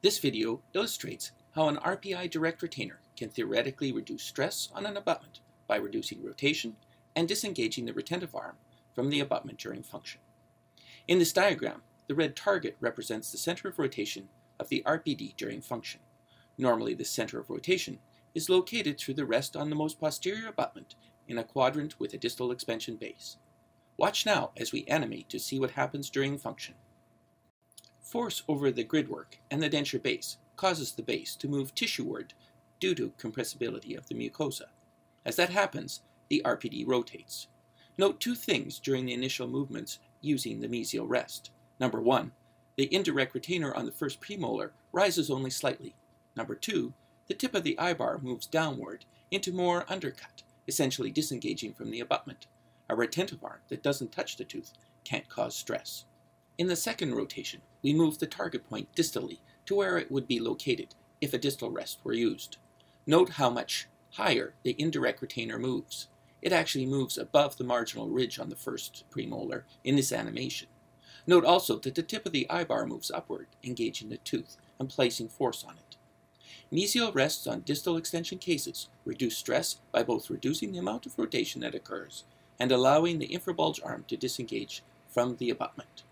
This video illustrates how an RPI direct retainer can theoretically reduce stress on an abutment by reducing rotation and disengaging the retentive arm from the abutment during function. In this diagram, the red target represents the center of rotation of the RPD during function. Normally, the center of rotation is located through the rest on the most posterior abutment in a quadrant with a distal extension base. Watch now as we animate to see what happens during function. Force over the gridwork and the denture base causes the base to move tissueward due to compressibility of the mucosa. As that happens, the RPD rotates. Note two things during the initial movements using the mesial rest. Number one, the indirect retainer on the first premolar rises only slightly. Number two, the tip of the I-bar moves downward into more undercut, essentially disengaging from the abutment. A retentive arm that doesn't touch the tooth can't cause stress. In the second rotation, we move the target point distally to where it would be located if a distal rest were used. Note how much higher the indirect retainer moves. It actually moves above the marginal ridge on the first premolar in this animation. Note also that the tip of the I-bar moves upward, engaging the tooth and placing force on it. Mesial rests on distal extension cases reduce stress by both reducing the amount of rotation that occurs and allowing the infrabulge arm to disengage from the abutment.